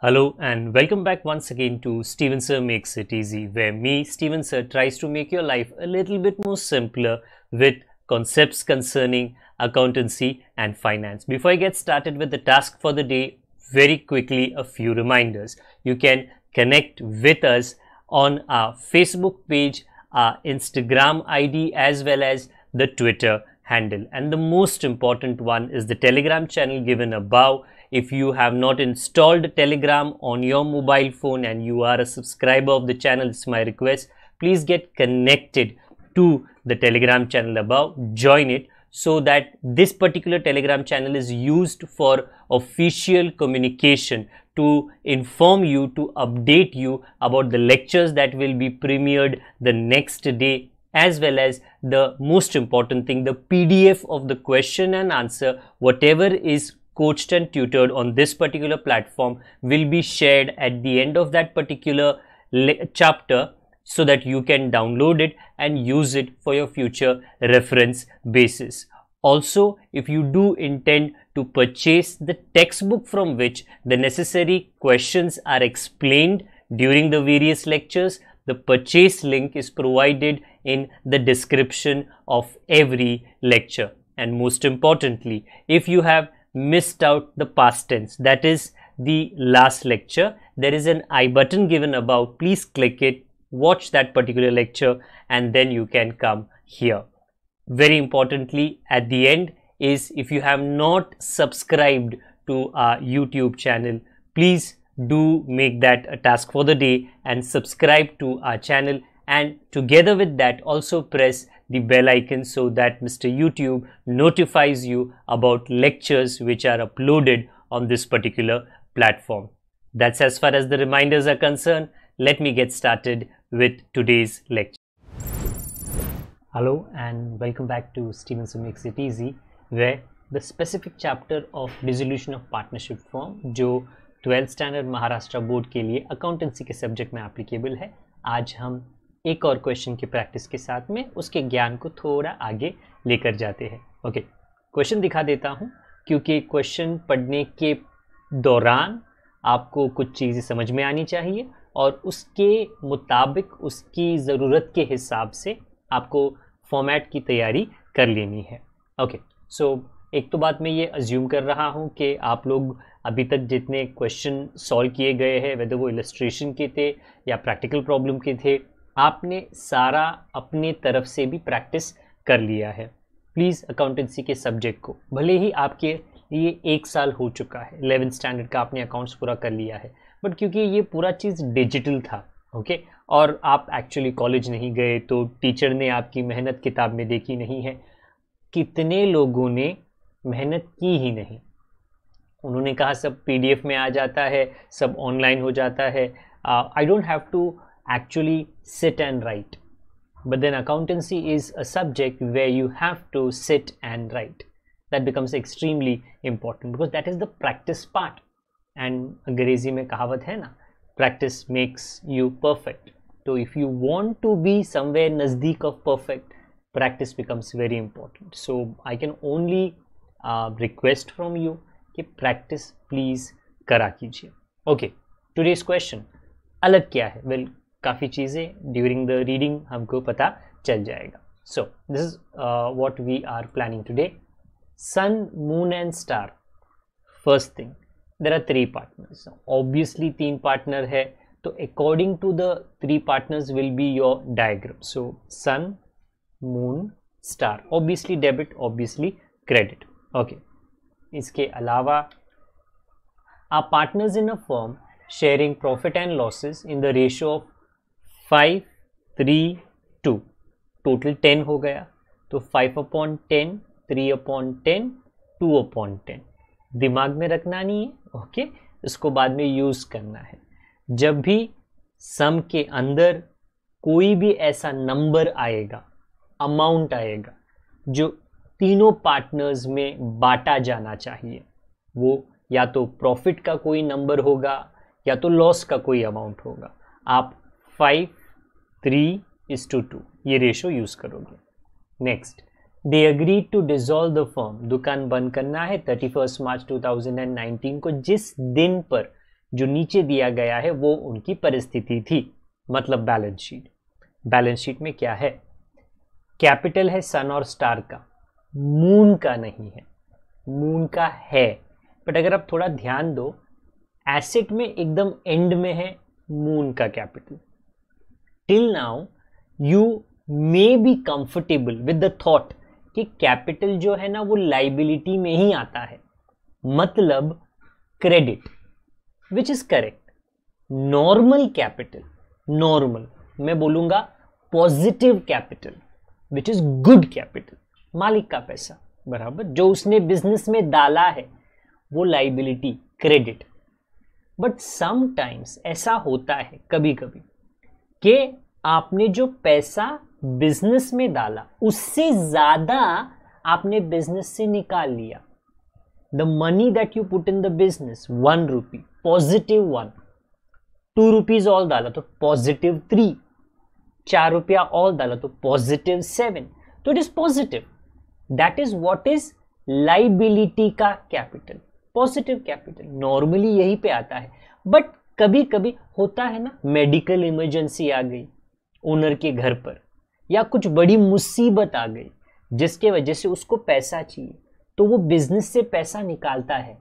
Hello and welcome back once again to Steven Sir Makes It Easy, where me, Steven Sir, tries to make your life a little bit more simpler with concepts concerning accountancy and finance. Before I get started with the task for the day, very quickly a few reminders. You can connect with us on our Facebook page, our Instagram ID, as well as the Twitter handle. And the most important one is the Telegram channel given above if you have not installed telegram on your mobile phone and you are a subscriber of the channel it's my request please get connected to the telegram channel above. Join it so that this particular telegram channel is used for official communication to inform you to update you about the lectures that will be premiered the next day as well as the most important thing the pdf of the question and answer whatever is coached and tutored on this particular platform will be shared at the end of that particular chapter so that you can download it and use it for your future reference basis. Also, if you do intend to purchase the textbook from which the necessary questions are explained during the various lectures, the purchase link is provided in the description of every lecture. And most importantly, if you have missed out the past tense. That is the last lecture. There is an i button given above. Please click it watch that particular lecture and then you can come here. Very importantly at the end is if you have not subscribed to our youtube channel please do make that a task for the day and subscribe to our channel. And together with that also press the bell icon so that Mr. YouTube notifies you about lectures which are uploaded on this particular platform. That's as far as the reminders are concerned. Let me get started with today's lecture. Hello and welcome back to Stevenson Makes It Easy where the specific chapter of dissolution of partnership firm जो 12th standard Maharashtra board के लिए accountancy के subject में applicable है आज हम एक और क्वेश्चन की प्रैक्टिस के साथ में उसके ज्ञान को थोड़ा आगे लेकर जाते हैं। ओके क्वेश्चन दिखा देता हूँ क्योंकि क्वेश्चन पढ़ने के दौरान आपको कुछ चीज़ें समझ में आनी चाहिए और उसके मुताबिक उसकी ज़रूरत के हिसाब से आपको फॉर्मेट की तैयारी कर लेनी है। ओके सो so, एक तो बात मैं ये अज्यूम कर रहा हूँ कि आप लोग अभी तक जितने क्वेश्चन सॉल्व किए गए हैं वेदर वो इलस्ट्रेशन के थे या प्रैक्टिकल प्रॉब्लम के थे आपने सारा अपने तरफ़ से भी प्रैक्टिस कर लिया है। प्लीज़ अकाउंटेंसी के सब्जेक्ट को। भले ही आपके लिए एक साल हो चुका है इलेवेंथ स्टैंडर्ड का आपने अकाउंट्स पूरा कर लिया है बट क्योंकि ये पूरा चीज़ डिजिटल था ओके और आप एक्चुअली कॉलेज नहीं गए तो टीचर ने आपकी मेहनत किताब में देखी नहीं है। कितने लोगों ने मेहनत की ही नहीं? उन्होंने कहा, सब पीडीएफ में आ जाता है, सब ऑनलाइन हो जाता है। I don't have to actually sit and write but then accountancy is a subject where you have to sit and write that becomes extremely important because that is the practice part and अंग्रेजी में कहावत है ना practice makes you perfect so if you want to be somewhere नज़दीक of perfect practice becomes very important so I can only uh, request from you कि practice please करा कीजिए okay today's question अलग क्या है well काफ़ी चीज़ें during the reading हमको पता चल जाएगा। So this is what we are planning today sun moon and star first thing there are three partners obviously तीन पार्टनर है तो according to the three partners will be your diagram so sun moon star obviously debit obviously credit okay इसके अलावा आप partners in a firm sharing profit and losses in the ratio of five three two total ten हो गया। तो five upon ten three upon ten two upon ten दिमाग में रखना नहीं है ओके इसको बाद में यूज़ करना है। जब भी सम के अंदर कोई भी ऐसा नंबर आएगा अमाउंट आएगा, जो तीनों पार्टनर्स में बांटा जाना चाहिए, वो या तो प्रॉफिट का कोई नंबर होगा, या तो लॉस का कोई अमाउंट होगा। आप five three is to two ये रेशो यूज़ करोगे। Next they agree to dissolve the firm दुकान बंद करना है thirty first March two thousand and nineteen को जिस दिन पर जो नीचे दिया गया है, वो उनकी परिस्थिति थी। मतलब बैलेंस शीट बैलेंस शीट में क्या है? कैपिटल है सन और स्टार का। मून का नहीं है। मून का है। बट अगर आप थोड़ा ध्यान दो एसेट में एकदम एंड में है मून का capital till now you may be comfortable with the thought कि कैपिटल जो है ना, वो लाइबिलिटी में ही आता है। मतलब credit which is correct normal capital normal मैं बोलूँगा positive capital which is good capital मालिक का पैसा, बराबर? जो उसने बिज़नेस में डाला है, वो लाइबिलिटी क्रेडिट बट समटाइम्स ऐसा होता है कभी कभी कि आपने जो पैसा बिज़नेस में डाला, उससे ज़्यादा आपने बिज़नेस से निकाल लिया। The money that you put in the business one rupee positive one two rupees all डाला तो पॉजिटिव थ्री चार रुपया ऑल डाला तो पॉजिटिव सेवन तो it is positive that is what is liability का कैपिटल पॉजिटिव कैपिटल नॉर्मली यही पे आता है. बट कभी कभी होता है ना मेडिकल इमरजेंसी आ गई ओनर के घर पर, या कुछ बड़ी मुसीबत आ गई, जिसके वजह से उसको पैसा चाहिए तो वो बिज़नेस से पैसा निकालता है।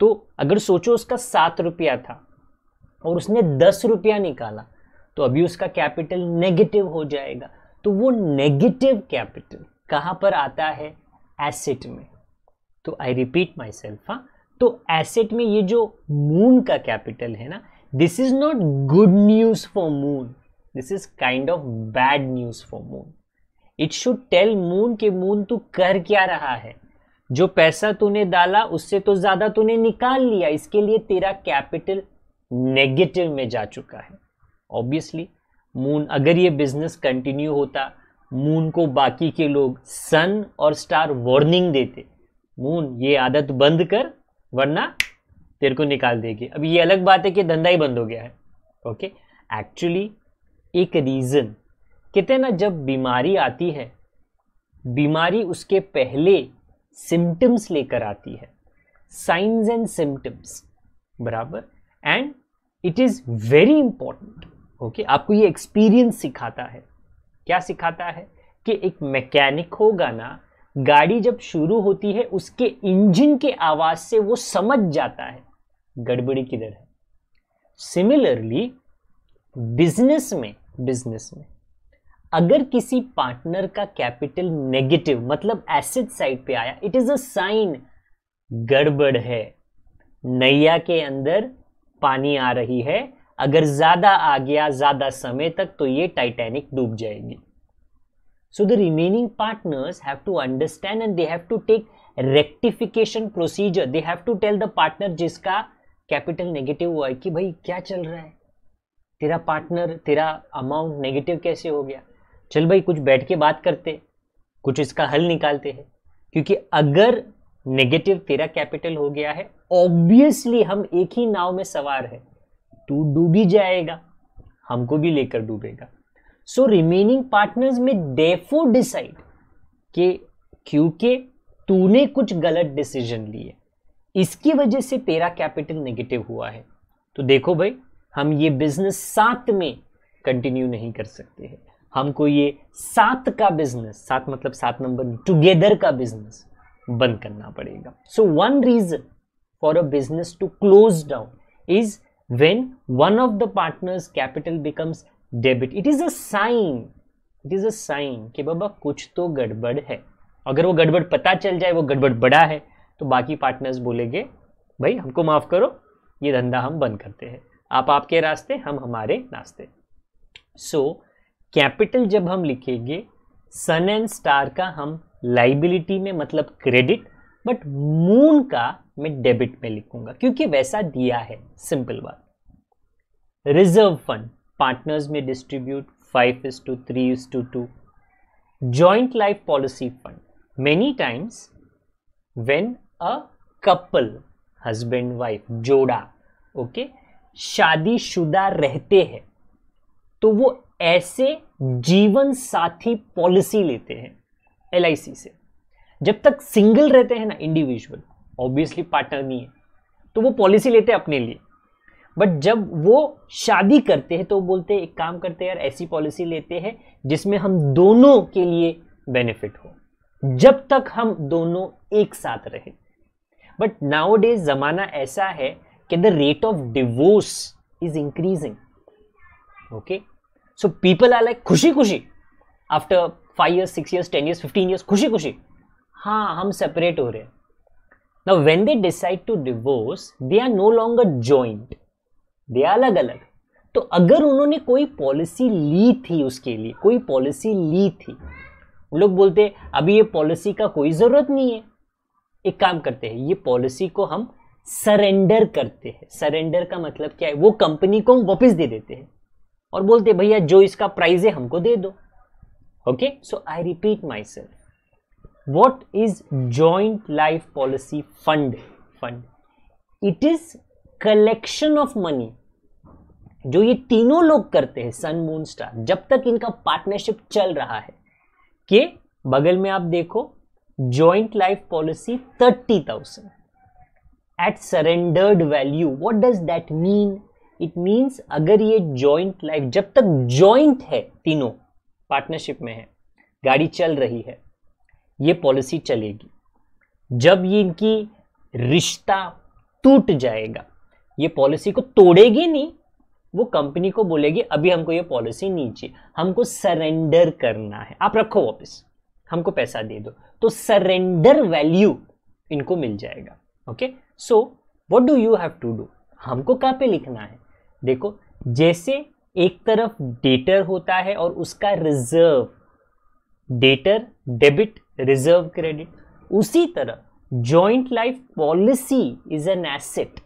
तो अगर सोचो उसका सात रुपया था, और उसने दस रुपया निकाला तो अभी उसका कैपिटल नेगेटिव हो जाएगा। तो वो नेगेटिव कैपिटल कहाँ पर आता है? एसेट में। तो आई रिपीट माई सेल्फ हाँ तो एसेट में ये जो मून का कैपिटल है ना this is not good news for Moon this is kind of bad news for Moon it should tell Moon के मून तू कर क्या रहा है। जो पैसा तूने डाला, उससे तो ज़्यादा तूने निकाल लिया। इसके लिए तेरा कैपिटल नेगेटिव में जा चुका है। ऑब्वियसली मून अगर ये बिज़नेस कंटिन्यू होता मून को बाकी के लोग सन और स्टार वार्निंग देते। मून ये आदत बंद कर वरना तेरे को निकाल देगी। अब ये अलग बात है कि धंधा ही बंद हो गया है। ओके एक्चुअली एक रीज़न कहते ना जब बीमारी आती है, बीमारी उसके पहले सिम्टम्स लेकर आती है। साइंस एंड सिम्टम्स बराबर? And it is very important okay आपको ये एक्सपीरियंस सिखाता है। क्या सिखाता है? कि एक मैकेनिक होगा ना गाड़ी जब शुरू होती है, उसके इंजन के आवाज़ से वो समझ जाता है, गड़बड़ी किधर है। सिमिलरली बिज़नेस में बिज़नेस में, अगर किसी पार्टनर का कैपिटल नेगेटिव मतलब एसिड साइड पे आया इट इज़ अ साइन गड़बड़ है। नैया के अंदर पानी आ रही है, अगर ज़्यादा आ गया, ज़्यादा समय तक तो ये टाइटैनिक डूब जाएगी। So the remaining partners have to understand and they have to take rectification procedure they have to tell the partner जिसका कैपिटल नेगेटिव हुआ है कि भाई क्या चल रहा है? तेरा पार्टनर तेरा अमाउंट नेगेटिव कैसे हो गया? चल भाई, कुछ बैठ के बात करते कुछ इसका हल निकालते हैं। क्योंकि अगर नेगेटिव तेरा कैपिटल हो गया है ऑब्वियसली हम एक ही नाव में सवार है। तू डूबी जाएगा, हमको भी लेकर डूबेगा। सो रिमेनिंग पार्टनर्स में डेफो डिसाइड कि क्योंकि तूने कुछ गलत डिसीज़न लिए। इसकी वजह से तेरा कैपिटल नेगेटिव हुआ है। तो देखो भाई, हम ये बिज़नेस साथ में कंटिन्यू नहीं कर सकते हैं। हमको ये सात का बिज़नेस सात मतलब सात नंबर टुगेदर का बिज़नेस बंद करना पड़ेगा। So one reason for a business to close down is when one of the partners capital becomes debit. It is a sign it is a sign कि बाबा कुछ तो गड़बड़ है। अगर वो गड़बड़ पता चल जाए वो गड़बड़ बड़ा है तो बाकी पार्टनर्स बोलेंगे भाई हमको माफ़ करो ये धंधा हम बंद करते हैं। आप आपके रास्ते हम हमारे रास्ते। सो so, कैपिटल जब हम लिखेंगे सन एंड स्टार का हम लाइबिलिटी में मतलब क्रेडिट बट मून का मैं डेबिट में लिखूँगा क्योंकि वैसा दिया है सिंपल बात। रिज़र्व फंड पार्टनर्स में distribute five is to three is to two joint life policy fund many times when a couple husband wife जोड़ा ओके? शादीशुदा रहते हैं तो वो ऐसे जीवन साथी पॉलिसी लेते हैं एलआईसी से। जब तक सिंगल रहते हैं ना इंडिविजुअल ऑब्वियसली पार्टनर नहीं है तो वो पॉलिसी लेते हैं अपने लिए। बट जब वो शादी करते हैं तो बोलते हैं, एक काम करते हैं यार, ऐसी पॉलिसी लेते हैं, जिसमें हम दोनों के लिए बेनिफिट हो। जब तक हम दोनों एक साथ रहे। बट नाउ डेज़ जमाना ऐसा है कि the rate of divorce is increasing okay so people are like खुशी खुशी after five years six years ten years fifteen years खुशी खुशी हाँ हम सेपरेट हो रहे हैं। Now when they decide to divorce they are no longer joint they अलग अलग। तो अगर उन्होंने कोई पॉलिसी ली थी उसके लिए, कोई पॉलिसी ली थी लोग बोलते हैं, अभी ये पॉलिसी का कोई ज़रूरत नहीं है। एक काम करते हैं, ये पॉलिसी को हम सरेंडर करते हैं। सरेंडर का मतलब क्या है? वो कंपनी को हम वापस दे देते हैं। और बोलते भैया, जो इसका प्राइस है, हमको दे दो। Okay so I repeat myself what is joint life policy fund fund it is collection of money जो ये तीनों लोग करते हैं सन मून स्टार जब तक इनका पार्टनरशिप चल रहा है, कि बगल में आप देखो, joint life policy 30000 at surrendered value, what does that mean it means अगर ये joint लाइफ जब तक joint है, तीनों पार्टनरशिप में है, गाड़ी चल रही है, ये पॉलिसी चलेगी। जब ये इनकी रिश्ता टूट जाएगा ये पॉलिसी को तोड़ेगी नहीं, वो कंपनी को बोलेगी, अभी हमको ये पॉलिसी चाहिए। हमको सरेंडर करना है। आप रखो वापस। हमको पैसा दे दो। तो सरेंडर वैल्यू इनको मिल जाएगा। Okay so what do you have to do हमको कहाँ पे लिखना है? देखो, जैसे एक तरफ़ डेटर होता है और उसका reserve debtor debit reserve credit उसी तरह joint life policy is an asset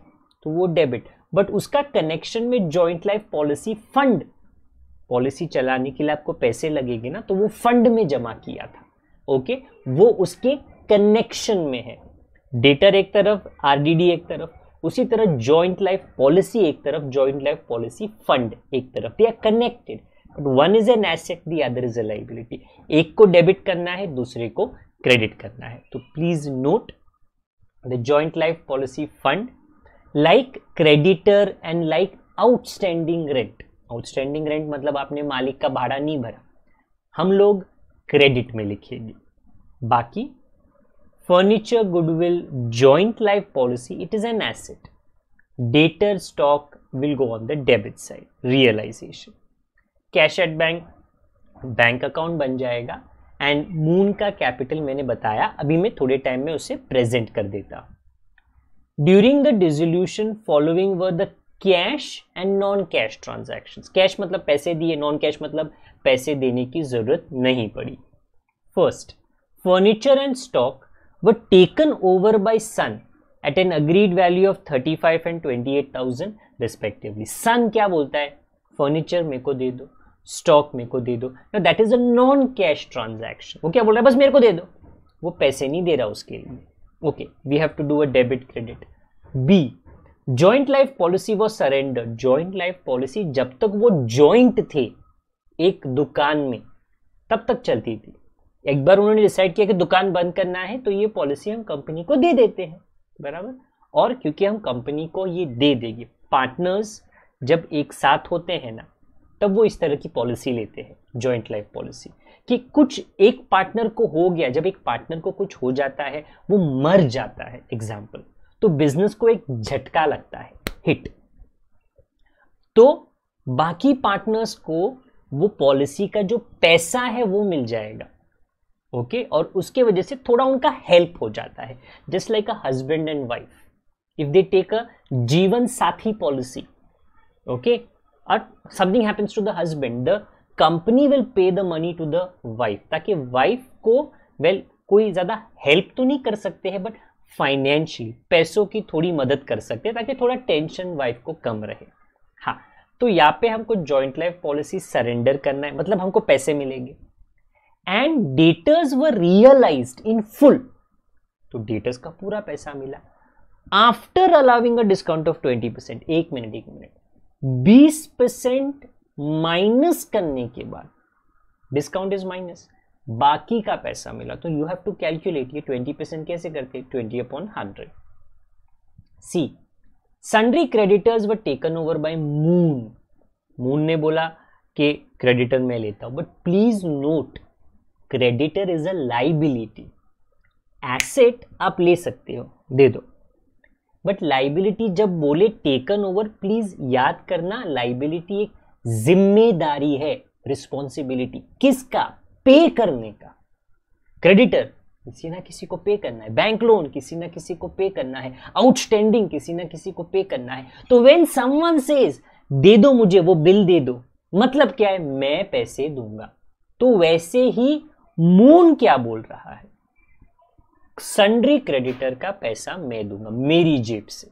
तो वो डेबिट बट उसका कनेक्शन में joint life policy fund policy चलाने के लिए आपको पैसे लगेंगे ना तो वो फंड में जमा किया था। ओके वो उसके कनेक्शन में है। डेटर एक तरफ़ आरडीडी एक तरफ़, उसी तरह जॉइंट लाइफ पॉलिसी एक तरफ़ जॉइंट लाइफ पॉलिसी फंड एक तरफ़ they are connected one is an asset the other is a liability एक को डेबिट करना है, दूसरे को क्रेडिट करना है। तो please note the joint life policy fund like creditor and like outstanding rent outstanding rent मतलब आपने मालिक का भाड़ा नहीं भरा। हम लोग क्रेडिट में लिखेगी। बाकी furniture goodwill joint life policy it is an asset debtor stock will go on the debit side realisation cash at bank bank account बन जाएगा। एंड मून का कैपिटल मैंने बताया, अभी मैं थोड़े टाइम में उसे प्रेजेंट कर देता during the dissolution following were the cash and non cash transaction cash मतलब पैसे दिए नॉन कैश मतलब पैसे देने की ज़रूरत नहीं पड़ी। First furniture and stock were taken over by Sun at an agreed value of 35 and 28,000 respectively Sun क्या बोलता है? फर्नीचर मेरे को दे दो स्टॉक मेरे को दे दो। That is a non cash transaction वो क्या बोल रहा है? बस मेरे को दे दो। वो पैसे नहीं दे रहा उसके लिए। Okay we have to do a debit credit B joint life policy वो सरेंडर जॉइंट लाइफ पॉलिसी जब तक वो जॉइंट थे, एक दुकान में, तब तक चलती थी। एक बार उन्होंने डिसाइड किया कि दुकान बंद करना है तो ये पॉलिसी हम कंपनी को दे देते हैं, बराबर? और क्योंकि हम कंपनी को ये दे देंगे पार्टनर्स जब एक साथ होते हैं ना, तब वो इस तरह की पॉलिसी लेते हैं जॉइंट लाइफ पॉलिसी कि कुछ एक पार्टनर को हो गया, जब एक पार्टनर को कुछ हो जाता है, वो मर जाता है एग्ज़ाम्पल तो बिज़नेस को एक झटका लगता है हिट तो बाकी पार्टनर्स को वो पॉलिसी का जो पैसा है, वो मिल जाएगा ओके okay? और उसके वजह से थोड़ा उनका हेल्प हो जाता है. Just like a husband and wife if they take a Jeevan Saathi policy okay और something happens to the husband the company will pay the money to the wife ताकि वाइफ को वेल well, कोई ज़्यादा help तो नहीं कर सकते हैं बट फाइनेंशियली पैसों की थोड़ी मदद कर सकते हैं ताकि थोड़ा टेंशन वाइफ को कम रहे। हाँ तो यहाँ पे हमको जॉइंट लाइफ पॉलिसी सरेंडर करना है मतलब हमको पैसे मिलेंगे। And debtors were realise in full तो डेटर्स का पूरा पैसा मिला। After allowing a discount of twenty percent एक मिनट एक मिनट। बीस परसेंट माइनस करने के बाद डिस्काउंट इज़ माइनस बाकी का पैसा मिला तो यू हैव टू कैलकुलेट ये ट्वेंटी परसेंट कैसे करते twenty upon hundred see sundry creditors were taken over by Moon Moon ने बोला कि क्रेडिटर मैं लेता हूँ but please note creditor is a liability asset आप ले सकते हो, दे दो. बट लाइबिलिटी जब बोले टेकन ओवर प्लीज़ याद करना लाइबिलिटी एक ज़िम्मेदारी है रिस्पॉन्सिबिलिटी किसका? पे करने का। क्रेडिटर किसी ना किसी को पे करना है। बैंक लोन किसी ना किसी को पे करना है। आउटस्टैंडिंग किसी ना किसी को पे करना है। तो वेन समवन सेज दे दो मुझे, वो बिल दे दो। मतलब क्या है? मैं पैसे दूँगा। तो वैसे ही मून क्या बोल रहा है? सन्ड्री क्रेडिटर का पैसा मैं दूँगा, मेरी जेब से।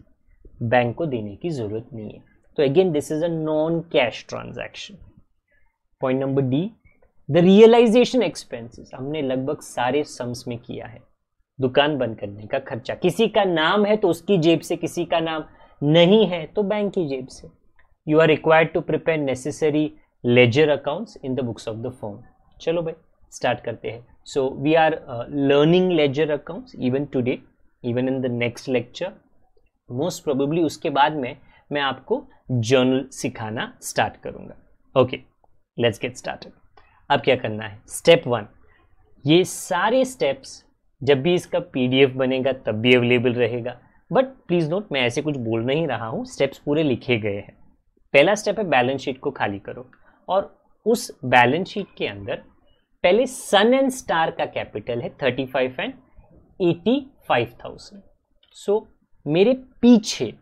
बैंक को देने की ज़रूरत नहीं है। Again this is a non cash transaction point number D the realisation expenses हमने लगभग सारे सम्स में किया है। दुकान बंद करने का खर्चा। किसी का नाम है तो उसकी जेब से किसी का नाम नहीं है तो बैंक की जेब से। You are required to prepare necessary ledger accounts in the books of the firm चलो भाई स्टार्ट करते हैं। So we are learning ledger accounts even today even in the next lecture most probably उसके बाद में मैं आपको जर्नल सिखाना स्टार्ट करूँगा। ओके लेट्स गेट स्टार्टेड अब क्या करना है? स्टेप वन ये सारे स्टेप्स जब भी इसका पीडीएफ बनेगा, तब भी अवेलेबल रहेगा। बट प्लीज़ नोट मैं ऐसे कुछ बोल नहीं रहा हूँ स्टेप्स पूरे लिखे गए हैं। पहला स्टेप है बैलेंस शीट को खाली करो। और उस बैलेंस शीट के अंदर, पहले सन एंड स्टार का कैपिटल है thirty five and eighty five thousand so मेरे पीछे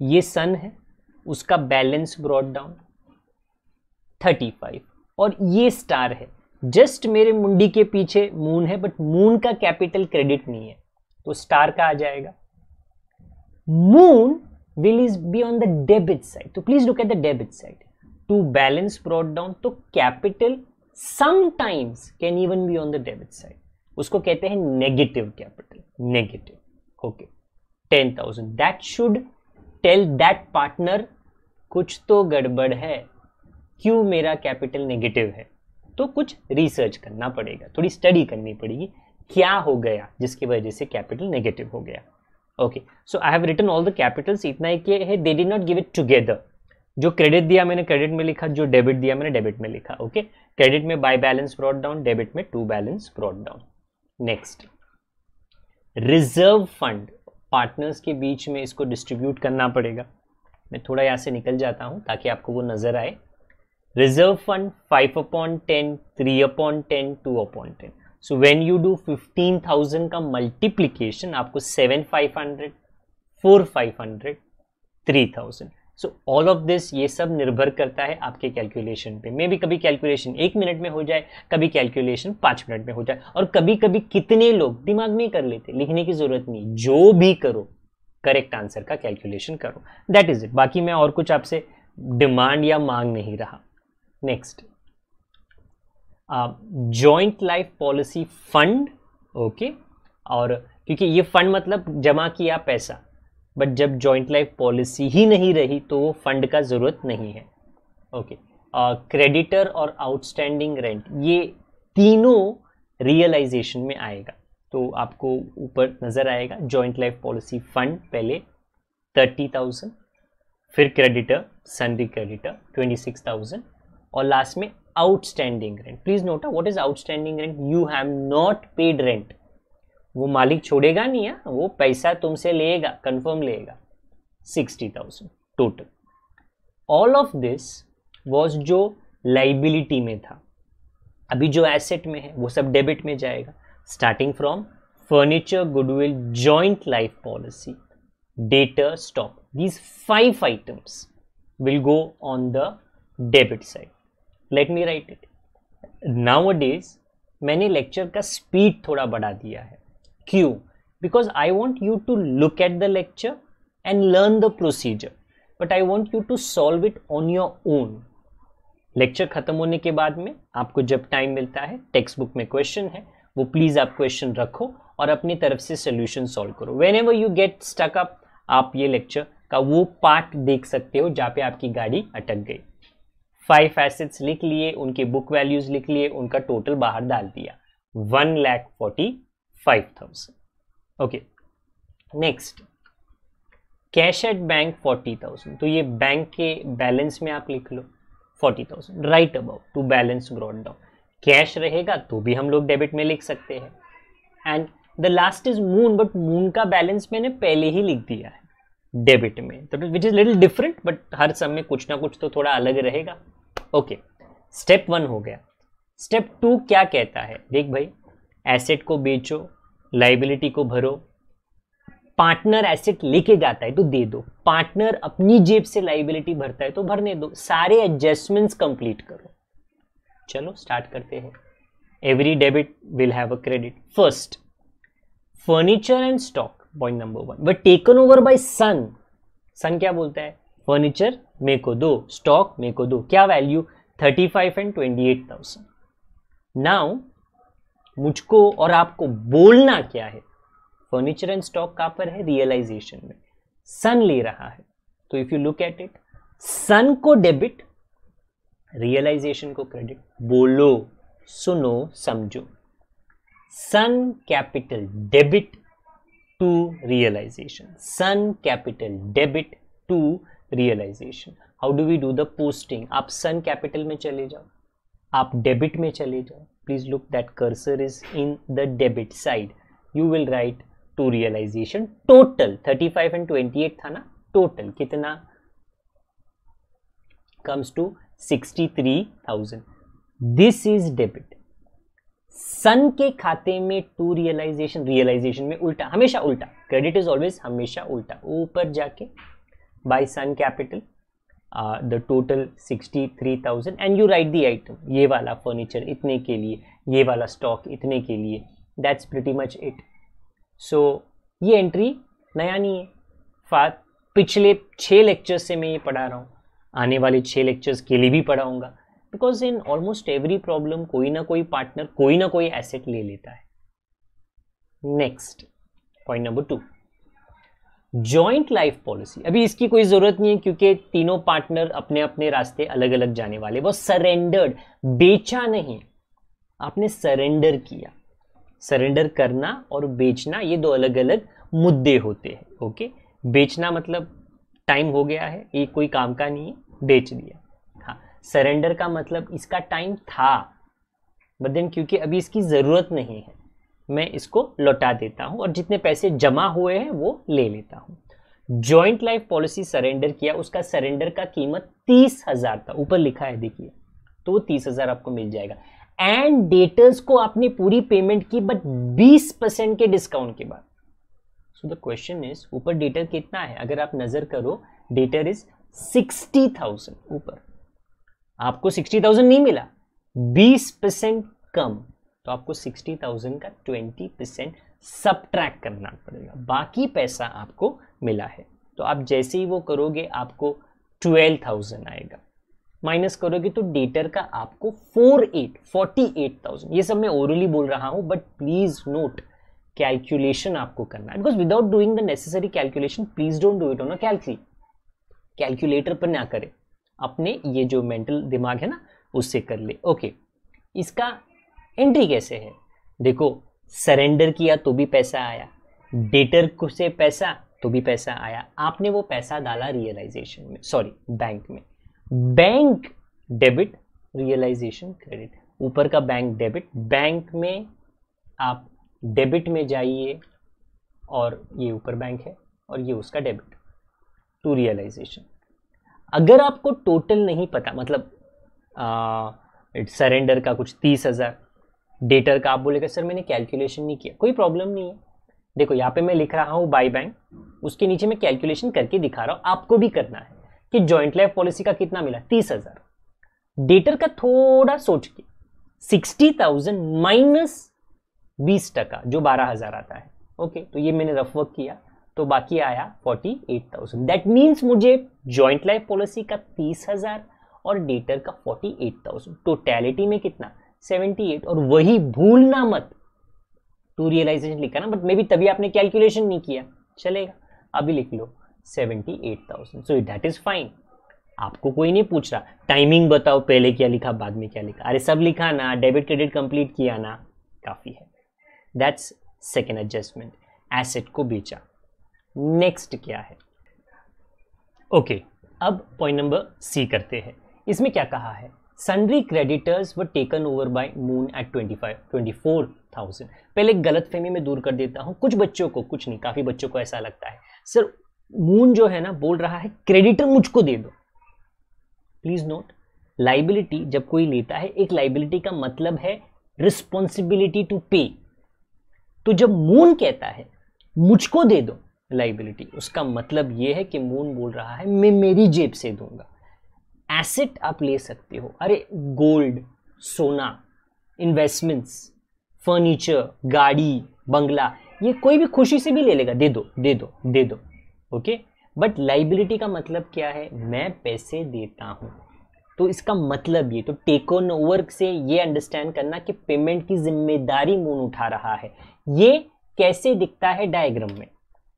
ये सन है, उसका balance brought down thirty five और ये स्टार है। जस्ट मेरे मुंडी के पीछे मून है बट मून का कैपिटल क्रेडिट नहीं है। तो स्टार का आ जाएगा? Moon will is be on the debit side तो please look at the debit side to balance brought down तो capital sometimes can even be on the debit side उसको कहते हैं negative capital negative okay ten thousand that should tell that partner कुछ तो गड़बड़ है। क्यों मेरा कैपिटल नेगेटिव है? तो कुछ रिसर्च करना पड़ेगा, थोड़ी स्टडी करनी पड़ेगी, क्या हो गया जिसकी वजह से कैपिटल नेगेटिव हो गया। Okay so I have written all the capitals इतना ही कि है they did not give it together जो क्रेडिट दिया मैंने क्रेडिट में लिखा, जो डेबिट दिया मैंने डेबिट में लिखा। ओके? क्रेडिट में by balance brought down debit में to balance brought down next reserve fund partners के बीच में इसको डिस्ट्रीब्यूट करना पड़ेगा। मैं थोड़ा यहाँ से निकल जाता हूँ ताकि आपको वो नज़र आए। Reserve fund five upon ten three upon ten two upon ten so when you do fifteen thousand का मल्टीप्लीकेशन आपको 7 500 4 500 3000 सो ऑल ऑफ़ दिस ये सब निर्भर करता है आपके कैलकुलेशन पे। मे भी कभी कैलकुलेशन एक मिनट में हो जाए, कभी कैलकुलेशन पाँच मिनट में हो जाए। और कभी कभी कितने लोग दिमाग में कर लेते, लिखने की ज़रूरत नहीं। जो भी करो करेक्ट आंसर का कैलकुलेशन करो। दैट इज़ इट बाकी मैं और कुछ आपसे डिमांड या मांग नहीं रहा। Next joint life policy fund okay और क्योंकि ये फंड मतलब जमा किया पैसा। बट जब जॉइंट लाइफ पॉलिसी ही नहीं रही तो वो फंड का ज़रूरत नहीं है। ओके क्रेडिटर और आउटस्टैंडिंग रेंट ये तीनों रियलाइजेशन में आएगा। तो आपको ऊपर नज़र आएगा जॉइंट लाइफ पॉलिसी फंड पहले थर्टी थाउज़ेंड फिर creditor sundry creditor twenty six thousand और लास्ट में outstanding rent please note what is outstanding rent you have not paid rent वो मालिक छोड़ेगा नहीं, है, वो पैसा तुमसे लेगा कंफर्म लेगा sixty thousand total all of this was जो लाइबिलिटी में था। अभी जो एसेट में है, वो सब डेबिट में जाएगा। Starting from furniture goodwill joint life policy debtor stock these five items will go on the debit side let me write it nowadays मैंने लेक्चर का स्पीड थोड़ा बढ़ा दिया है। क्यों because I want you to look at the lecture and learn the procedure but I want you to solve it on your own lecture खत्म होने के बाद में आपको जब टाइम मिलता है टेक्स्ट बुक में क्वेश्चन है, वो प्लीज़ आप क्वेश्चन रखो और अपनी तरफ़ से सोल्यूशन सॉल्व करो। Whenever you get stuck up आप ये लेक्चर का वो पार्ट देख सकते हो जहाँ पे आपकी गाड़ी अटक गई। फाइव एसेट्स लिख लिए, उनके बुक वैल्यूज़ लिख लिए, उनका टोटल बाहर डाल दिया। One lakh forty five thousand okay next cash at bank forty thousand तो ये बैंक के बैलेंस में आप लिख लो forty thousand right about to balance brought down cash रहेगा तो भी हम लोग डेबिट में लिख सकते हैं. And the last is Moon but Moon का बैलेंस मैंने पहले ही लिख दिया है डेबिट में. तो which is little different but her sum में कुछ ना कुछ तो थोड़ा अलग रहेगा. ओके स्टेप वन हो गया. स्टेप टू क्या कहता है? देख भाई. एसेट को बेचो लाइबिलिटी को भरो। पार्टनर एसेट लेके जाता है तो दे दो। पार्टनर अपनी जेब से लाइबिलिटी भरता है तो भरने दो। सारे एडजस्टमेंट्स कंप्लीट करो। चलो स्टार्ट करते हैं। Every debit will have a credit first furniture and stock point number one but taken over by Sun Sun क्या बोलता है? फर्नीचर मे को दो। स्टॉक मे को दो। क्या value thirty five and twenty eight thousand now मुझको और आपको बोलना क्या है? फर्नीचर एंड स्टॉक कहाँ पर है रियलाइजेशन में। सन ले रहा है। तो if you look at it Sun को डेबिट रियलाइजेशन को क्रेडिट बोलो, सुनो, समझो। Sun capital debit to realisation Sun capital debit to realisation how do we do the posting आप सन कैपिटल में चले जाओ। आप डेबिट में चले जाओ। Please look that cursor is in the debit side you will write to realisation total 35 and 28 था ना? टोटल कितना? Comes to 63,000 this is debit Sun के खाते में टू रियलाइजेशन रियलाइजेशन में उल्टा हमेशा उल्टा. क्रेडिट इज़ ऑलवेज हमेशा उल्टा. ऊपर जाके by Sun capital the total sixty three thousand and you write the item ये वाला फर्नीचर इतने के लिए, ये वाला स्टॉक इतने के लिए. That's pretty much it so ये एंट्री नया नहीं है। फात, पिछले छः लेक्चर्स से मैं ये पढ़ा रहा हूँ। आने वाले छः लेक्चर्स के लिए भी पढ़ाऊँगा। Because in almost every problem कोई ना कोई पार्टनर कोई ना कोई एसेट ले लेता है। Next point number two joint life policy अभी इसकी कोई ज़रूरत नहीं है क्योंकि तीनों पार्टनर अपने अपने रास्ते अलग अलग जाने वाले वो सरेंडर्ड बेचा नहीं आपने सरेंडर किया। सरेंडर करना और बेचना ये दो अलग अलग मुद्दे होते हैं ओके बेचना मतलब टाइम हो गया है, ये कोई काम का नहीं है, बेच दिया। हाँ सरेंडर का मतलब इसका टाइम था। बट देन क्योंकि अभी इसकी ज़रूरत नहीं है मैं इसको लौटा देता हूँ और जितने पैसे जमा हुए हैं वो ले लेता हूँ। जॉइंट लाइफ पॉलिसी सरेंडर किया, उसका सरेंडर का कीमत तीस हज़ार था। ऊपर लिखा है, देखिए। तो वो तीस हज़ार आपको मिल जाएगा। एंड डेटर्स को आपने पूरी पेमेंट की बट 20 परसेंट के डिस्काउंट के बाद। सो द क्वेश्चन इज़ ऊपर डेटर कितना है? अगर आप नज़र करो डेटर इज़ सिक्सटी थाउज़ेंड ऊपर। आपको सिक्सटी थाउज़ेंड नहीं मिला। बीस परसेंट कम। तो आपको सिक्सटी थाउज़ेंड का ट्वेंटी परसेंट सब्ट्रैक करना पड़ेगा। बाकी पैसा आपको मिला है। तो आप जैसे ही वो करोगे, आपको ट्वेल्व थाउज़ेंड आएगा। माइनस करोगे तो डेटर का आपको four eight, forty eight thousand. ये सब मैं ओरली बोल रहा हूँ बट प्लीज़ नोट कैलकुलेशन आपको करना है। Because without doing the necessary calculation please don't do it on a calculi calculator पर ना करें। अपने ये जो मेंटल दिमाग है ना, उससे कर ले। Okay okay. इसका एंट्री कैसे है। देखो सरेंडर किया तो भी पैसा आया डेटर को से पैसा तो भी पैसा आया। आपने वो पैसा डाला रियलाइजेशन में सॉरी बैंक में। बैंक डेबिट रियलाइजेशन क्रेडिट ऊपर का बैंक डेबिट बैंक में आप डेबिट में जाइए और ये ऊपर बैंक है और ये उसका डेबिट टू रियलाइजेशन अगर आपको टोटल नहीं पता मतलब सरेंडर का कुछ तीस हज़ार डेटर का आप बोलेगा सर, मैंने कैलकुलेशन नहीं किया। कोई प्रॉब्लम नहीं है। देखो, यहाँ पे मैं लिख रहा हूँ बाई बैंक उसके नीचे मैं कैलकुलेशन करके दिखा रहा हूँ। आपको भी करना है कि जॉइंट लाइफ पॉलिसी का कितना मिला? तीस हज़ार। डेटर का थोड़ा सोच के सिक्सटी थाउज़ेंड माइनस बीस टका, जो बारह हज़ार आता है। ओके तो ये मैंने रफ वर्क किया तो बाकी आया forty eight thousand that means मुझे जॉइंट लाइफ पॉलिसी का तीस हज़ार और डेटर का फोर्टी एट थाउज़ेंड टोटैलिटी में कितना? सेवेंटी एट और वही भूलना मत टू रियलाइजेशन लिखा ना बट मे बी तभी आपने कैलकुलेशन नहीं किया चलेगा। अभी लिख लो seventy eight thousand. So that is fine आपको कोई नहीं पूछ रहा टाइमिंग बताओ पहले क्या लिखा बाद में क्या लिखा। अरे सब लिखा ना डेबिट क्रेडिट कंप्लीट किया ना काफ़ी है। दैट्स सेकेंड एडजस्टमेंट एसेट को बेचा। नेक्स्ट क्या है? ओके okay, अब पॉइंट नंबर सी करते हैं। इसमें क्या कहा है? Sundry creditors were taken over by Moon at twenty five twenty four thousand पहले गलत फहमी में दूर कर देता हूँ। कुछ बच्चों को, कुछ नहीं, काफ़ी बच्चों को ऐसा लगता है। सर मून जो है ना, बोल रहा है क्रेडिटर मुझको दे दो। प्लीज़ नोट लाइबिलिटी जब कोई लेता है, एक लाइबिलिटी का मतलब है रिस्पॉन्सिबिलिटी टू पे तो जब मून कहता है, मुझको दे दो लाइबिलिटी उसका मतलब यह है कि मून बोल रहा है, मैं मेरी जेब से दूँगा। एसेट आप ले सकते हो। अरे, गोल्ड, सोना इन्वेस्टमेंट्स फर्नीचर गाड़ी, बंगला, ये कोई भी खुशी से भी ले लेगा। दे दो दे दो दे दो ओके बट लाइबिलिटी का मतलब क्या है? मैं पैसे देता हूँ। तो इसका मतलब ये तो टेक ऑन ओवर से ये अंडरस्टैंड करना कि पेमेंट की ज़िम्मेदारी मून उठा रहा है। ये कैसे दिखता है डायग्राम में?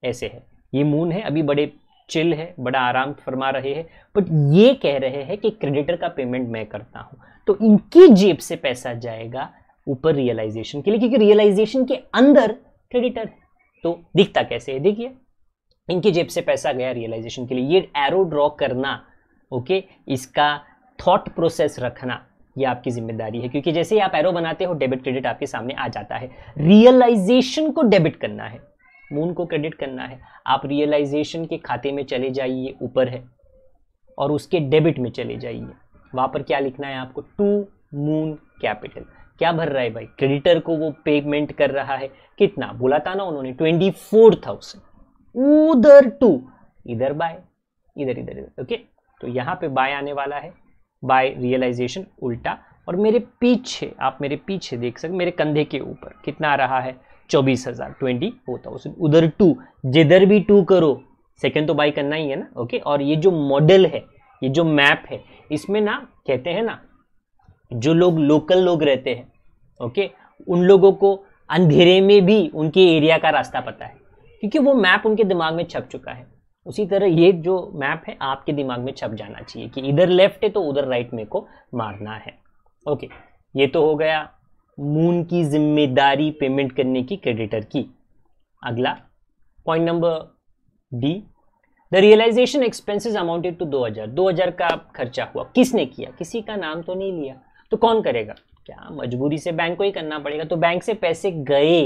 ऐसे है। ये मून है, अभी बड़े चिल है, बड़ा आराम फरमा रहे हैं बट ये कह रहे हैं कि क्रेडिटर का पेमेंट मैं करता हूँ। तो इनकी जेब से पैसा जाएगा ऊपर रियलाइजेशन के लिए, क्योंकि रियलाइजेशन के अंदर क्रेडिटर है। तो दिखता कैसे है? देखिए, इनकी जेब से पैसा गया रियलाइजेशन के लिए। ये एरो ड्रॉ करना ओके इसका थॉट प्रोसेस रखना, ये आपकी ज़िम्मेदारी है। क्योंकि जैसे ही आप एरो बनाते हो डेबिट क्रेडिट आपके सामने आ जाता है। रियलाइजेशन को डेबिट करना है। मून को क्रेडिट करना है। आप रियलाइजेशन के खाते में चले जाइए, ऊपर है, और उसके डेबिट में चले जाइए। वहाँ पर क्या लिखना है आपको? टू मून कैपिटल क्या भर रहा है भाई? क्रेडिटर को वो पेमेंट कर रहा है। कितना? बोला था ना उन्होंने ट्वेंटी फोर थाउज़ेंड उधर टू इधर बाय इधर इधर इधर। ओके तो यहाँ पे बाय आने वाला है। बाय रियलाइजेशन उल्टा। और मेरे पीछे, आप मेरे पीछे देख सकते मेरे कंधे के ऊपर कितना आ रहा है? चौबीस हज़ार ट्वेंटी फोर थाउज़ेंड उधर टू जिधर भी टू करो सेकेंड तो बाई करना ही है ना ओके और ये जो मॉडल है, ये जो मैप है, इसमें ना, कहते हैं ना, जो लोग लोकल लोग रहते हैं ओके उन लोगों को अंधेरे में भी उनके एरिया का रास्ता पता है, क्योंकि वो मैप उनके दिमाग में छप चुका है। उसी तरह ये जो मैप है, आपके दिमाग में छप जाना चाहिए कि इधर लेफ़्ट है तो उधर राइट में को मारना है ओके ये तो हो गया। मून की ज़िम्मेदारी पेमेंट करने की क्रेडिटर की। अगला point number D the realisation expenses amounted to 2000 2000 का खर्चा हुआ। किसने किया? किसी का नाम तो नहीं लिया। तो कौन करेगा? क्या मजबूरी से बैंक को ही करना पड़ेगा? तो बैंक से पैसे गए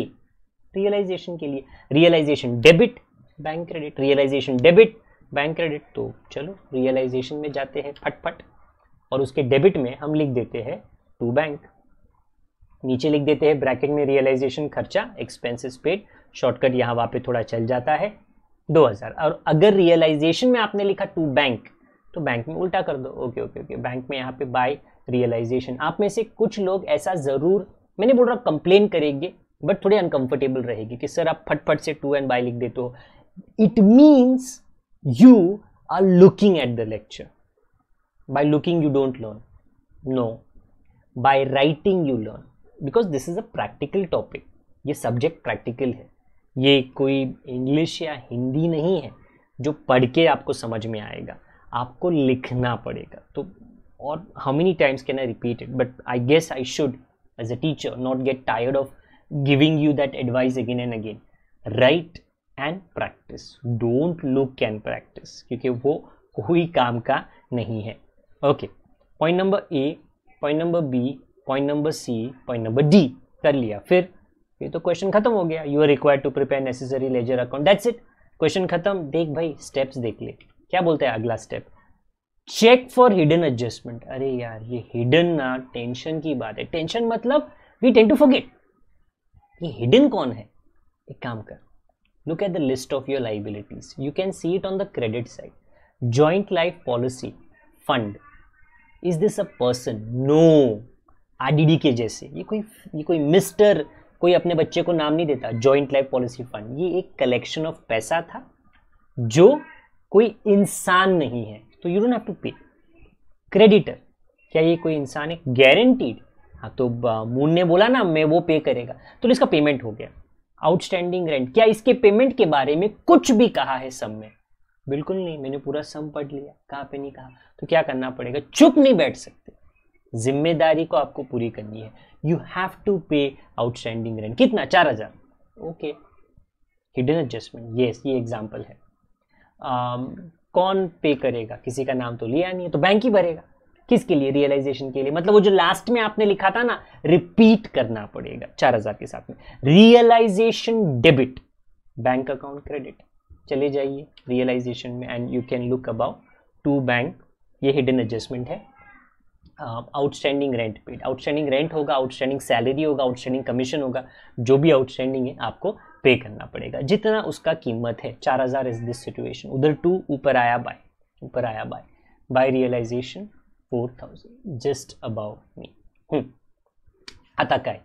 रियलाइजेशन के लिए। Realisation debit bank credit realisation debit bank credit तो चलो रियलाइजेशन में जाते हैं फटफट और उसके डेबिट में हम लिख देते हैं टू बैंक नीचे लिख देते हैं ब्रैकेट में रियलाइजेशन खर्चा एक्सपेंसेस पेड शॉर्टकट यहाँ वहाँ पे थोड़ा चल जाता है 2000 और अगर रियलाइजेशन में आपने लिखा टू बैंक तो बैंक में उल्टा कर दो। ओके ओके ओके बैंक में यहाँ पे बाय रियलाइजेशन आप में से कुछ लोग ऐसा ज़रूर, मैंने बोल रहा कंप्लेन करेंगे बट थोड़ी अनकंफर्टेबल रहेगी कि, सर, आप फटफट से टू एंड बाय लिख देते हो। It means you are looking at the lecture by looking you don't learn no by writing you learn because this is a practical topic ये सब्जेक्ट प्रैक्टिकल है। ये कोई इंग्लिश या हिंदी नहीं है जो पढ़ के आपको समझ में आएगा। आपको लिखना पड़ेगा। तो और how many times can I repeat it but I guess I should as a teacher not get tired of giving you that advice again and again right and practice don't look can practice क्योंकि वो कोई काम का नहीं है। Okay point number A point number B point number C point number D कर लिया। फिर ये तो क्वेश्चन खत्म हो गया। You are required to prepare necessary ledger account that's it question खत्म। देख भाई स्टेप्स देख ले। क्या बोलते हैं अगला step check for hidden adjustment अरे यार, ये हिडन ना टेंशन की बात है। टेंशन मतलब वी टेन टू फॉरगेट ये हिडन कौन है? एक काम कर। Look at the list of your liabilities you can see it on the credit side joint life policy fund is this a person no RDD के जैसे। ये कोई ये कोई मिस्टर, कोई अपने बच्चे को नाम नहीं देता। जॉइंट लाइफ पॉलिसी फंड ये एक कलेक्शन ऑफ़ पैसा था, जो कोई इंसान नहीं है। तो you don't have to pay creditor क्या ये कोई इंसान है? गारंटीड हाँ तो मून ने बोला ना, मैं वो पे करेगा। तो इसका पेमेंट हो गया। आउटस्टैंडिंग रेंट क्या इसके पेमेंट के बारे में कुछ भी कहा है सम में? बिल्कुल नहीं। मैंने पूरा सम पढ़ लिया। कहाँ पे नहीं कहा? तो क्या करना पड़ेगा? चुप नहीं बैठ सकते। ज़िम्मेदारी को आपको पूरी करनी है। You have to pay outstanding rent कितना? चार हज़ार। ओके हिडन एडजस्टमेंट यस ये एग्ज़ाम्पल है। कौन पे करेगा? किसी का नाम तो लिया नहीं है तो बैंक ही भरेगा। किसके लिए? रियलाइजेशन के लिए। मतलब वो जो लास्ट में आपने लिखा था ना रिपीट करना पड़ेगा चार हज़ार के साथ में। Realisation debit bank account credit चले जाइए। रियलाइजेशन में and you can look about to bank ये हिडन एडजस्टमेंट है। Outstanding rent paid outstanding rent होगा आउटस्टैंडिंग सैलरी होगा आउटस्टैंडिंग कमीशन होगा, जो भी आउटस्टैंडिंग है, आपको पे करना पड़ेगा। जितना उसका कीमत है, चार हज़ार इज़ दिस सिचुएशन उधर टू ऊपर आया बाय ऊपर आया by by realisation four thousand just about me आता का है?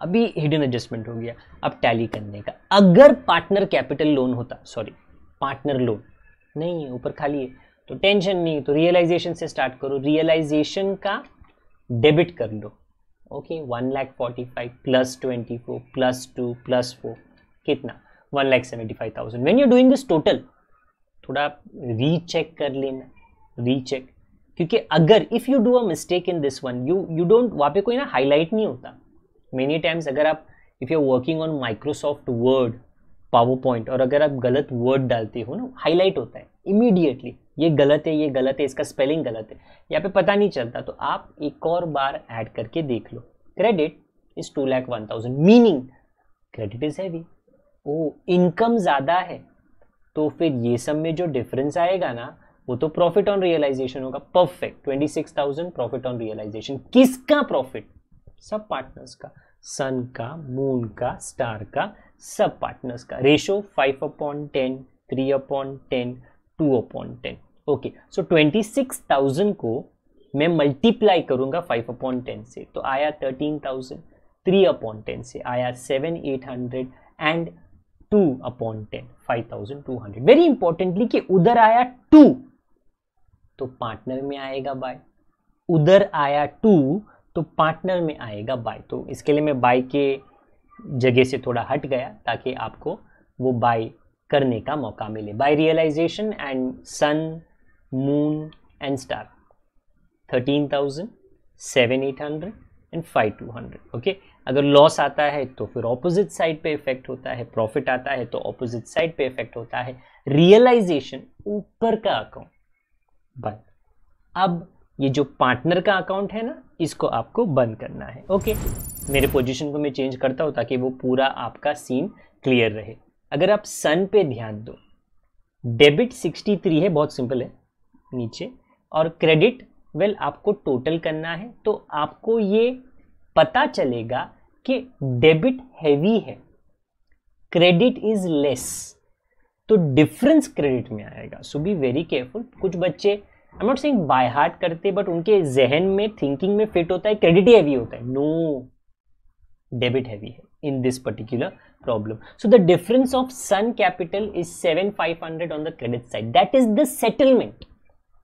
अभी हिडन एडजस्टमेंट हो गया। अब टैली करने का। अगर पार्टनर कैपिटल लोन होता सॉरी पार्टनर लोन नहीं, ऊपर खाली है। तो टेंशन नहीं तो रियलाइजेशन से स्टार्ट करो। रियलाइजेशन का डेबिट कर लो। Okay one lakh forty five plus twenty four plus two plus four कितना? One lakh seventy five thousand when you doing this total थोड़ा रीचेक कर लेना रीचेक क्योंकि अगर if you do a mistake in this one you you don't वहाँ पे कोई ना हाईलाइट नहीं होता। मेनी टाइम्स अगर आप if you are working on Microsoft Word PowerPoint और अगर आप गलत वर्ड डालते हो ना हाईलाइट होता है इमीडिएटली ये गलत है, ये गलत है, इसका स्पेलिंग गलत है, यहाँ पे पता नहीं चलता तो आप एक और बार ऐड करके देख लो। Credit is two lakh one thousand meaning credit is heavy O income ज़्यादा है तो फिर ये सब में जो डिफरेंस आएगा ना, वो तो प्रॉफिट ऑन रियलाइजेशन होगा perfect twenty six thousand profit on realisation किसका प्रॉफिट सब पार्टनर्स का सन का मून का स्टार का सब पार्टनर्स का। Ratio five upon ten three upon ten two upon ten okay so twenty six thousand को मैं मल्टीप्लाई करूँगा फाइव अपॉन टेन से। तो आया thirteen thousand three upon ten से। आया seven eight hundred and two upon ten five thousand two hundred very importantly कि उधर आया टू तो पार्टनर में आएगा बाय उधर आया टू तो पार्टनर में आएगा बाय तो इसके लिए मैं बाय के जगह से थोड़ा हट गया ताकि आपको वो बाय करने का मौका मिले। By realisation and Sun Moon and Star thirteen thousand seven eight hundred and five two hundred okay अगर लॉस आता है तो फिर ऑपोजिट साइड पे इफ़ेक्ट होता है प्रॉफिट आता है तो ऑपोजिट साइड पे इफ़ेक्ट होता है। रियलाइजेशन ऊपर का अकाउंट बंद। अब ये जो पार्टनर का अकाउंट है ना, इसको आपको बंद करना है ओके मेरे पोजीशन को मैं चेंज करता हूँ ताकि वो पूरा आपका सीन क्लियर रहे। अगर आप सन पे ध्यान दो डेबिट 63 है, बहुत सिंपल है, नीचे। और क्रेडिट वेल आपको टोटल करना है तो आपको ये पता चलेगा कि डेबिट हैवी है क्रेडिट इज़ लेस तो डिफरेंस क्रेडिट में आएगा सो बी वेरी केयरफुल कुछ बच्चे I not saying by heart करते बट उनके जहन में थिंकिंग में फिट होता है क्रेडिट ही हैवी होता है। नो डेबिट है in this particular problem so the difference of Sun capital is seven five hundred on the credit side that is the settlement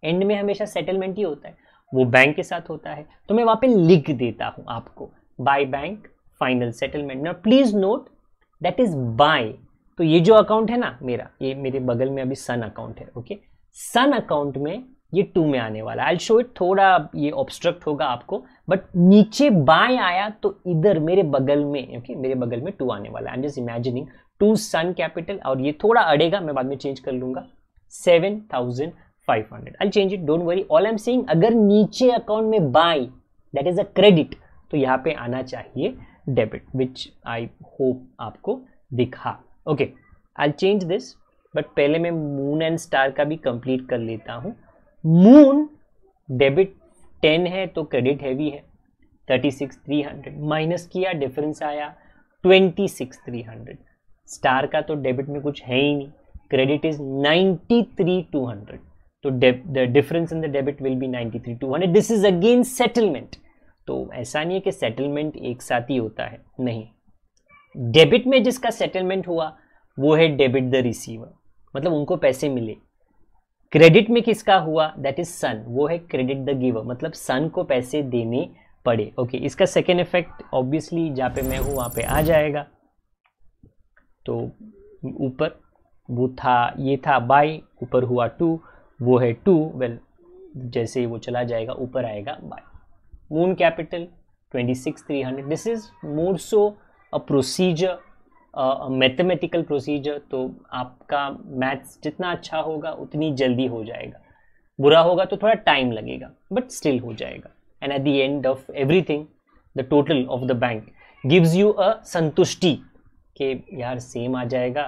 and में हमेशा सेटलमेंट ही होता है। वो बैंक के साथ होता है। तो मैं वहाँ पे लिख देता हूँ आपको। बाय बैंक फाइनल सेटलमेंट ना please note that is by तो ये जो अकाउंट है ना मेरा, ये मेरे बगल में अभी सन अकाउंट है ओके सन अकाउंट में ये टू में आने वाला आई शो इट थोड़ा ये ऑब्स्ट्रक्ट होगा आपको। बट नीचे बाय आया तो इधर मेरे बगल में ओके मेरे बगल में टू आने वाला I am just imagining to Sun capital और ये थोड़ा अड़ेगा, मैं बाद में चेंज कर लूँगा। Seven thousand 500 I'll change it, don't worry all I'm saying, अगर नीचे अकाउंट में by that is a credit तो यहाँ पे आना चाहिए डेबिट विच आई होप आपको दिखा। Okay I change this but पहले मैं मून एंड स्टार का भी कंप्लीट कर लेता हूँ। मून डेबिट 10 है तो क्रेडिट हैवी है। 36,300 माइनस किया डिफरेंस आया 26,300 स्टार का तो डेबिट में कुछ है ही नहीं। क्रेडिट इज़ 93,200 तो the difference in the debit will be 93 two hundred this is again settlement तो ऐसा नहीं है कि सेटलमेंट एक साथ ही होता है। नहीं। डेबिट में जिसका सेटलमेंट हुआ वो है डेबिट द रिसीवर मतलब उनको पैसे मिले। क्रेडिट में किसका हुआ? दैट इज़ सन वो है क्रेडिट द गिवर मतलब सन को पैसे देने पड़े. ओके okay, इसका सेकेंड इफ़ेक्ट ऑब्वियसली जहाँ पे मैं हूँ वहाँ पे आ जाएगा। तो ऊपर वो था ये था बाय ऊपर हुआ टू वो है टू वेल well, जैसे ही वो चला जाएगा ऊपर आएगा by Moon capital twenty six three hundred this is more so a procedure mathematical procedure तो आपका मैथ्स जितना अच्छा होगा, उतनी जल्दी हो जाएगा। बुरा होगा तो थोड़ा टाइम लगेगा बट स्टिल हो जाएगा। And at the end of everything the total of the bank gives you a संतुष्टि कि यार सेम आ जाएगा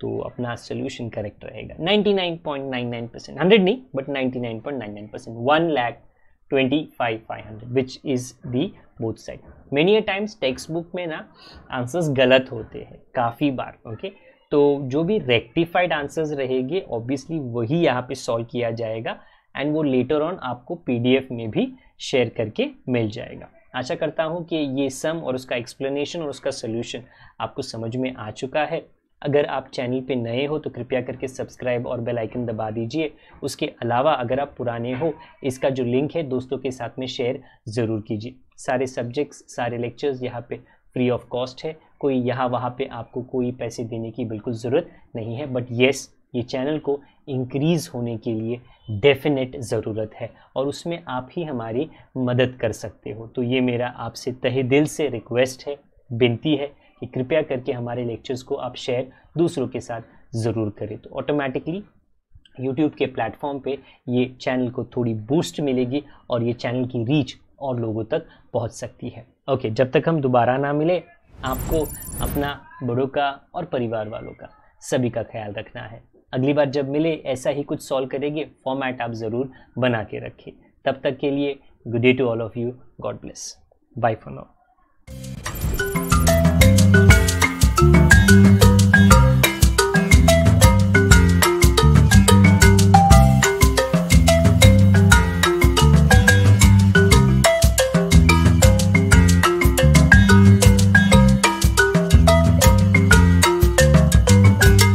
तो अपना सोल्यूशन करेक्ट रहेगा। 99.99 परसेंट हंड्रेड नहीं but 99.99 percent one lakh twenty five five hundred which is the both side many times textbook में ना आंसर्स गलत होते हैं, काफ़ी बार ओके okay? तो जो भी रेक्टिफाइड आंसर्स रहेंगे ऑब्वियसली वही यहाँ पे सॉल्व किया जाएगा एंड वो लेटर ऑन आपको पीडीएफ में भी शेयर करके मिल जाएगा। आशा करता हूँ कि ये सम और उसका एक्सप्लेनेशन और उसका सोल्यूशन आपको समझ में आ चुका है। अगर आप चैनल पे नए हो तो कृपया करके सब्सक्राइब और बेल आइकन दबा दीजिए। उसके अलावा अगर आप पुराने हो, इसका जो लिंक है दोस्तों के साथ में शेयर ज़रूर कीजिए। सारे सब्जेक्ट्स, सारे लेक्चर्स यहाँ पे फ्री ऑफ़ कॉस्ट है। कोई यहाँ वहाँ पे आपको कोई पैसे देने की बिल्कुल ज़रूरत नहीं है। बट येस ये चैनल को इंक्रीज़ होने के लिए डेफिनेट ज़रूरत है और उसमें आप ही हमारी मदद कर सकते हो। तो ये मेरा आपसे तहे दिल से रिक्वेस्ट है, विनती है कि कृपया करके हमारे लेक्चर्स को आप शेयर दूसरों के साथ ज़रूर करें। तो ऑटोमेटिकली यूट्यूब के प्लेटफॉर्म पे ये चैनल को थोड़ी बूस्ट मिलेगी और ये चैनल की रीच और लोगों तक पहुँच सकती है। ओके जब तक हम दोबारा ना मिले, आपको अपना बड़ों का और परिवार वालों का सभी का ख्याल रखना है। अगली बार जब मिले, ऐसा ही कुछ सॉल्व करेंगे फॉर्मेट आप ज़रूर बना के रखें। तब तक के लिए good day to all of you God bless bye for now